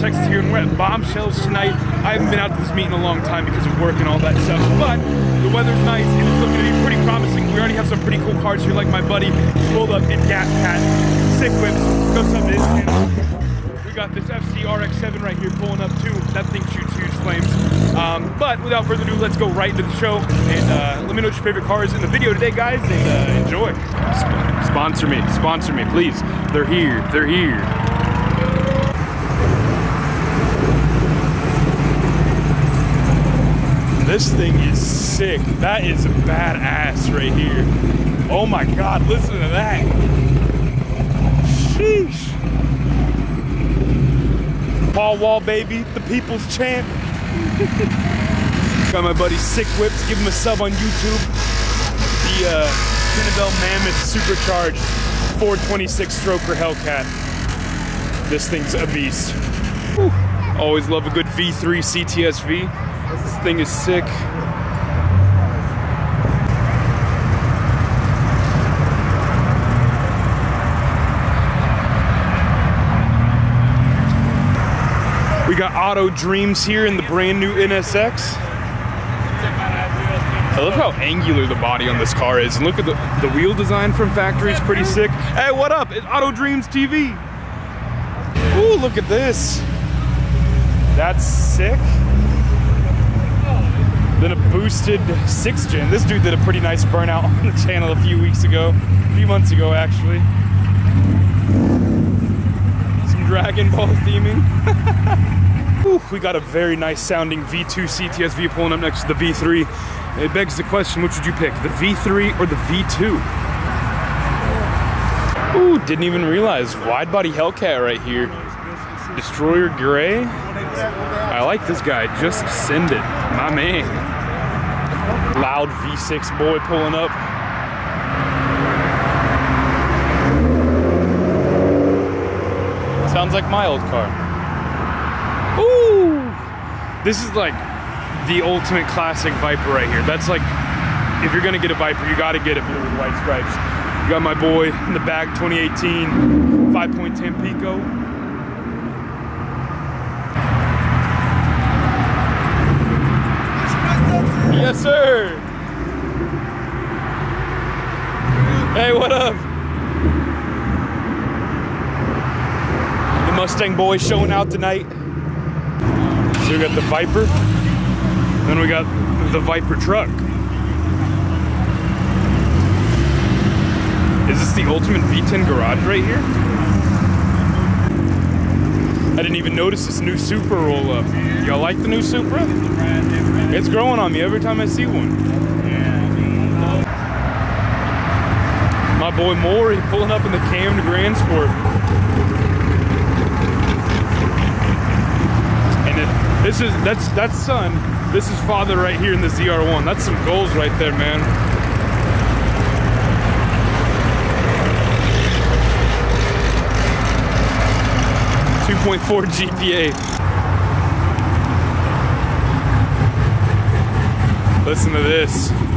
Texas here, and we're at Bombshells tonight. I haven't been out to this meet in a long time because of work and all that stuff, but the weather's nice and it's looking to be pretty promising. We already have some pretty cool cars here, like my buddy pulled up in Gat Cat, Sikk Whips, go sub. We got this FC RX-7 right here pulling up too. That thing shoots huge flames. Um, but without further ado, let's go right into the show and uh, let me know what your favorite car is in the video today, guys, and uh, enjoy. Sp sponsor me, sponsor me, please. They're here, they're here. This thing is sick. That is a badass right here. Oh my God, listen to that. Sheesh. Paul Wall, baby, the people's champ. Got my buddy Sikk Whips. Give him a sub on YouTube. The uh, Mammoth Supercharged 426 stroker Hellcat. This thing's a beast. Whew. Always love a good V3 CTSV. This thing is sick. We got Auto Dreams here in the brand new NSX. I love how angular the body on this car is. And look at the, the wheel design from factory is pretty sick. Hey, what up? It's Auto Dreams TV. Ooh, look at this. That's sick. Then a boosted six gen. This dude did a pretty nice burnout on the channel a few weeks ago, a few months ago actually. Some Dragon Ball theming. Ooh, we got a very nice sounding V2 CTSV pulling up next to the V3. It begs the question, which would you pick, the V3 or the V2? Ooh, didn't even realize, wide body Hellcat right here. Destroyer Gray. I like this guy, just send it, my man. Loud V6 boy pulling up. Sounds like my old car. Ooh! This is like the ultimate classic Viper right here. That's like, if you're gonna get a Viper, you gotta get it blue with white stripes. You got my boy in the back 2018 5.10 Pico. Sir. Hey, what up? The Mustang boys showing out tonight. So we got the Viper, then we got the Viper truck. Is this the ultimate V10 garage right here? I didn't even notice this new Supra roll up. Y'all like the new Supra? It's growing on me every time I see one. My boy Maury pulling up in the cammed Grand Sport. And it, this is, that's, that's son. This is father right here in the ZR1. That's some goals right there, man. Two point four GPA. Listen to this.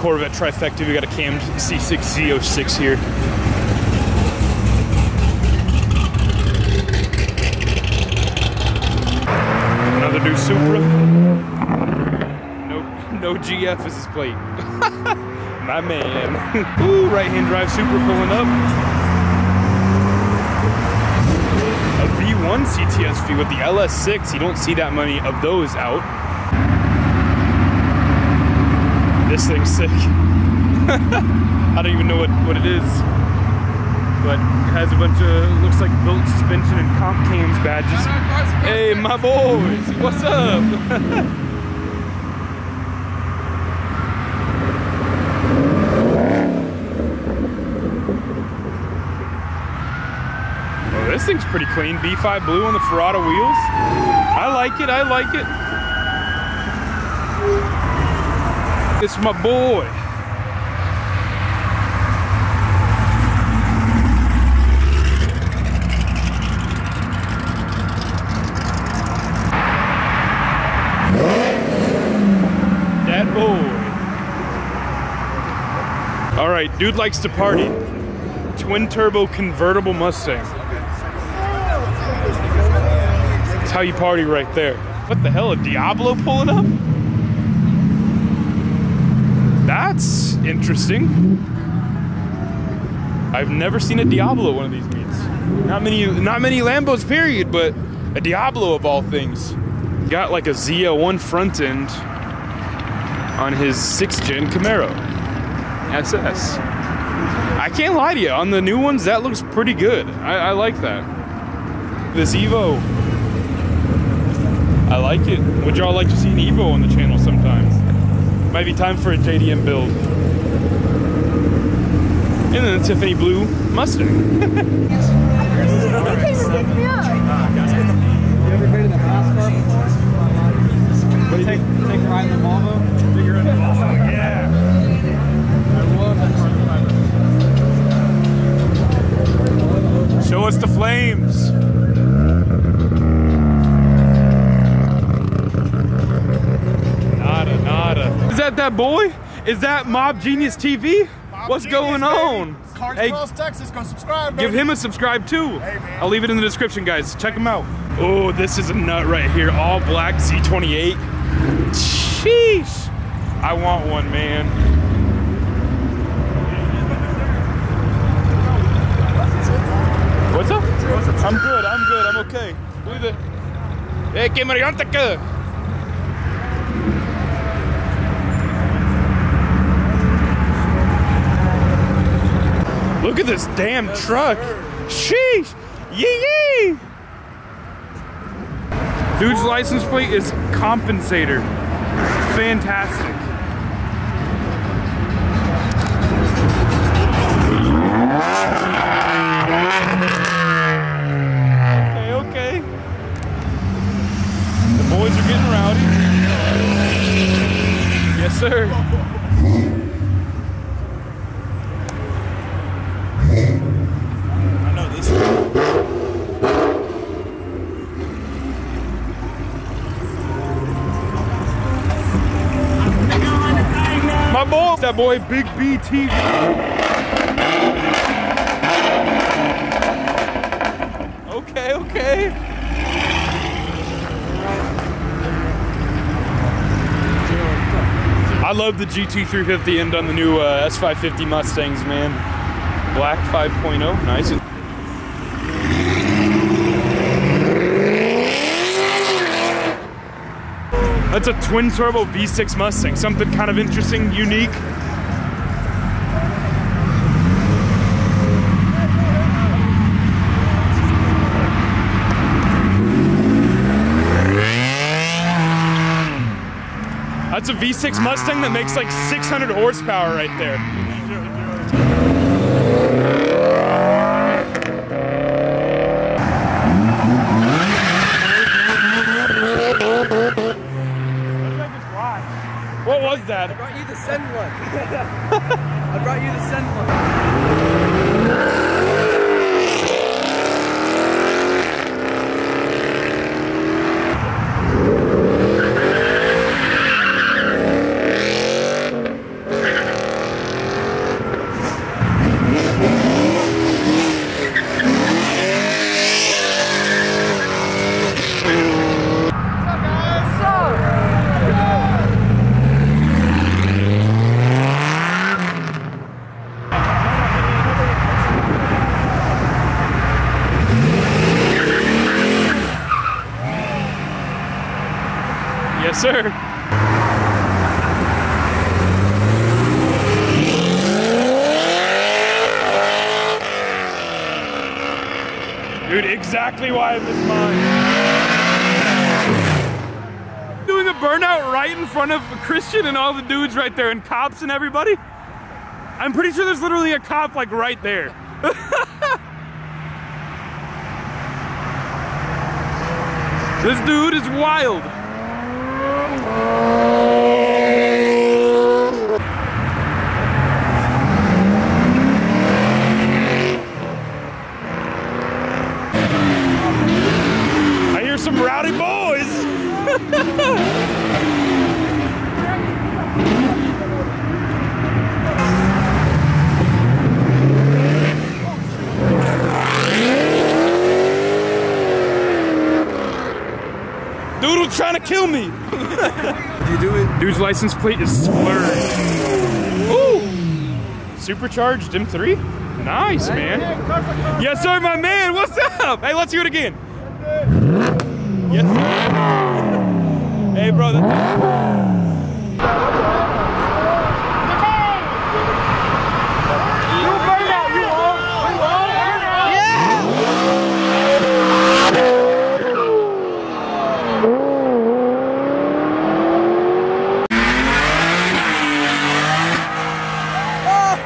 Corvette trifecta, we got a cammed C6 Z06 here. Another new Supra. No, no GF is his plate. My man. Ooh, right-hand drive Supra pulling up. A V1 CTSV with the LS6. You don't see that many of those out. This thing's sick. I don't even know what, what it is. But it has a bunch of, looks like built suspension and comp cams badges. Hey, my boys, what's up? oh, this thing's pretty clean. B5 blue on the Ferrata wheels. I like it, I like it. It's my boy. That boy. All right, dude likes to party. Twin turbo convertible Mustang. That's how you party right there. What the hell, a Diablo pulling up? That's interesting. I've never seen a Diablo at one of these meets. Not many, not many Lambos, period, but a Diablo of all things. Got like a ZL1 front end on his sixth gen Camaro SS. I can't lie to you, on the new ones, that looks pretty good. I, I like that. This Evo, I like it. Would y'all like to see an Evo on the channel sometime? Might be time for a JDM build. And then the Tiffany Blue Mustang. Show us the picked me up. You ever been in a fast car before? Take, take a ride in the Volvo? Bigger in the yeah. I love that car. Show us the flames. Nada, nada. Is that that boy? Is that Mobb Genius TV? What's going on? Hey, Texas, go subscribe. give him a subscribe too. Hey. I'll leave it in the description, guys. Check him out. Oh, this is a nut right here. All black Z28. Sheesh. I want one, man. What's up? I'm good. I'm good. I'm okay. Look at the. Hey, que mariante Look at this damn truck. Sheesh. Yee yee. Dude's license plate is compensator. Fantastic. Okay, okay. The boys are getting rowdy. Yes, sir. That boy Big B TV. Okay, okay. I love the GT350 end on the new uh, S550 Mustangs, man. Black 5.0, nice. That's a twin turbo V6 Mustang. Something kind of interesting, unique. That's a V6 Mustang that makes like 600 horsepower right there. What was that? I brought you the send one. I brought you the send one. Sir. Dude, exactly why I missed mine. Doing a burnout right in front of Christian and all the dudes right there and cops and everybody. I'm pretty sure there's literally a cop like right there. this dude is wild. Oh. Dude was trying to kill me. You do it. Dude's license plate is slurred. Ooh! Supercharged M3? Nice, man. Yes, sir, my man. What's up? Hey, let's do it again. Yes, sir. Hey, bro. that-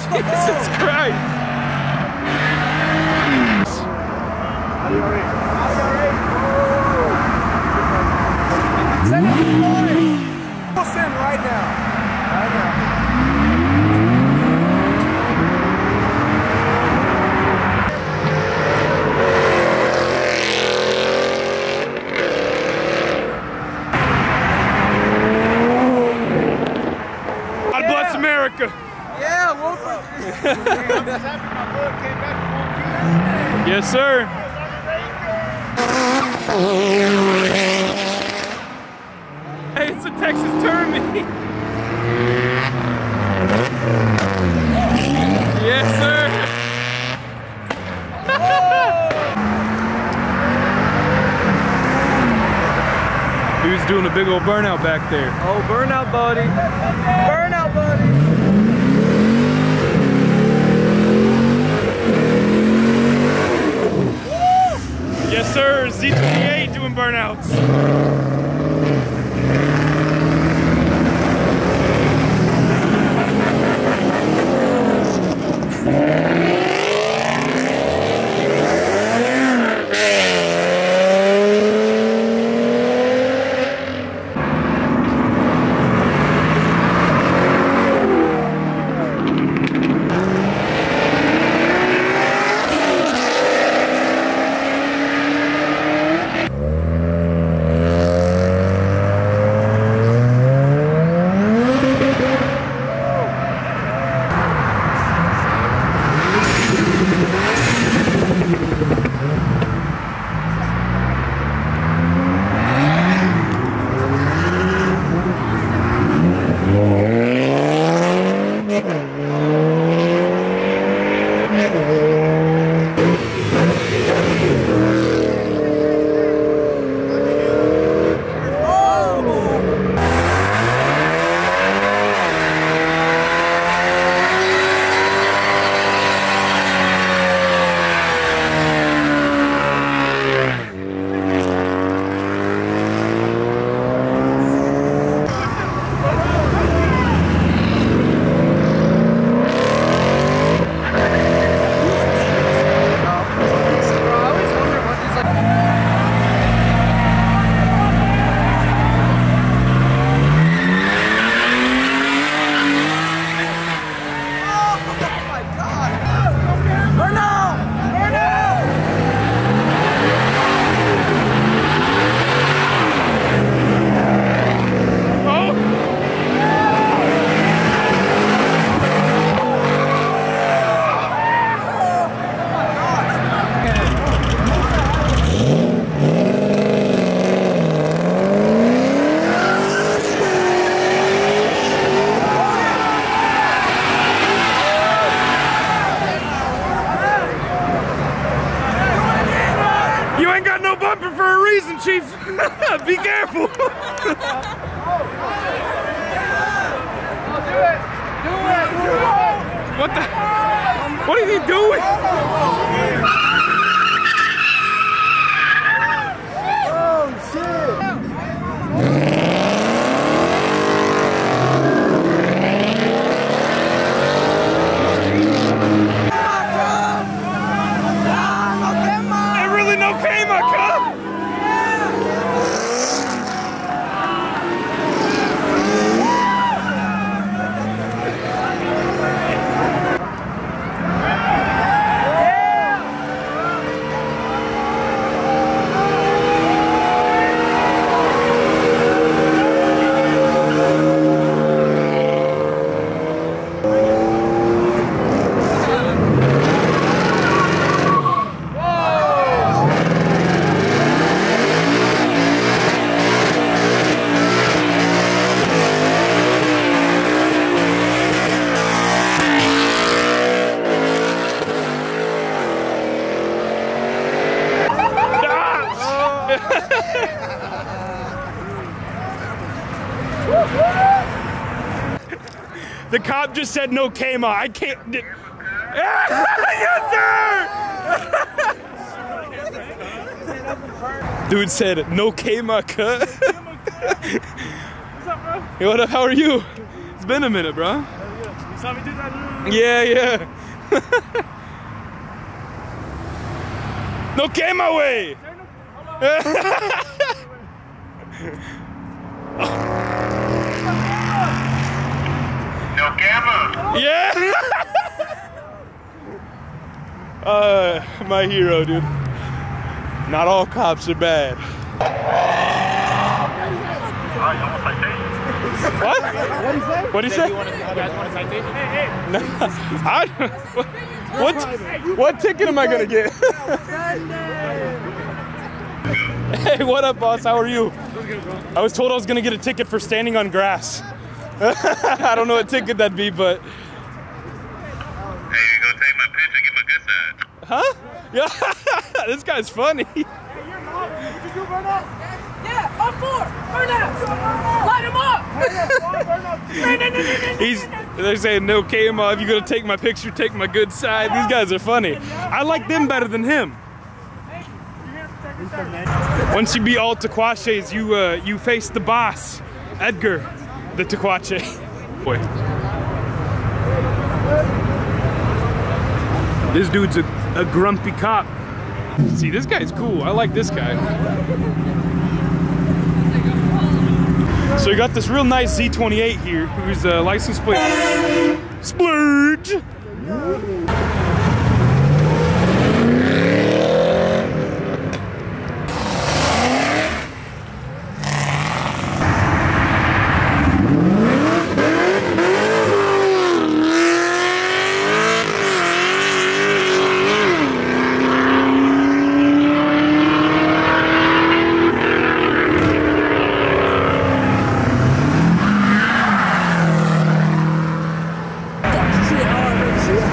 Jesus Christ. What's in right now? Right now. God bless America. Yeah, Wolford. Yes, sir. Hey, it's a Texas Tournament. yes, sir. Dude's doing a big old burnout back there. Oh, burnout, buddy. Burnout, buddy. Yes, sir. Z28 doing burnouts. Just said no quema. I can't. yes, sir! Dude said no quema cuh. Hey, what up? How are you? It's been a minute, bro. You saw me do that? Yeah, yeah. no Kama way. Yeah. uh, my hero, dude. Not all cops are bad. What? What say? You want a citation? Hey, hey. No, I, what? What ticket am I gonna get? hey, what up, boss? How are you? I was told I was gonna get a ticket for standing on grass. I don't know what ticket that'd be, but Hey, you gonna take my picture, get my good side. huh? Yeah, this guy's funny. Yeah, on four. Burn out. Light him up. He's they're saying no quema. If you're gonna take my picture, take my good side. These guys are funny. I like them better than him. Once you beat all Tacuaches, you uh, you face the boss, Edgar, the Tacuache. Boy. This dude's a, a grumpy cop. See, this guy's cool. I like this guy. So we got this real nice Z28 here, whose uh, license plate splurge.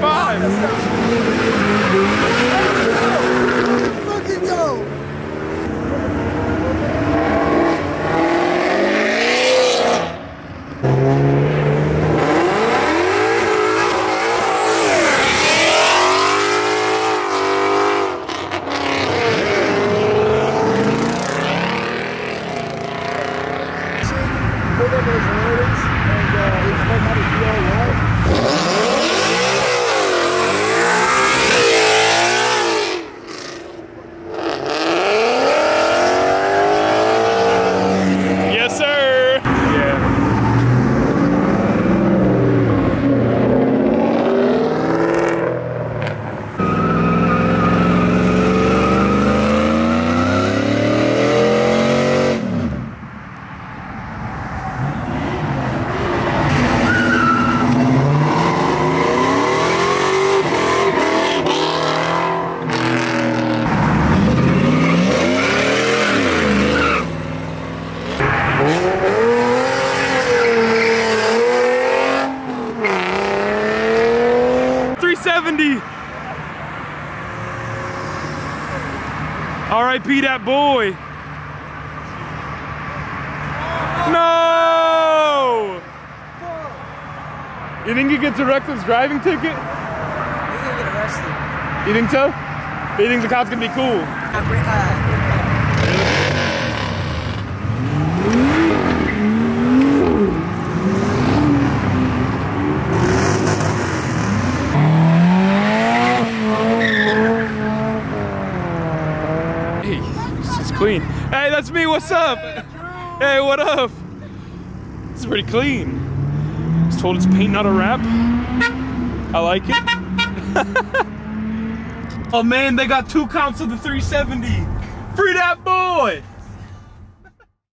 Five. Fucking go! Put them as ratings and uh, explain how to do all right. Yes, sir. Yeah. Three seventy. R.I.P. that boy. No. You think he gets a reckless driving ticket? He's gonna get arrested. You think so? You think the cop's gonna be cool? Hey, it's clean. Hey, that's me. What's up? Hey, what up? Is pretty clean. Told it's paint, not a wrap. I like it. oh man, they got two counts of the 370. Free that boy.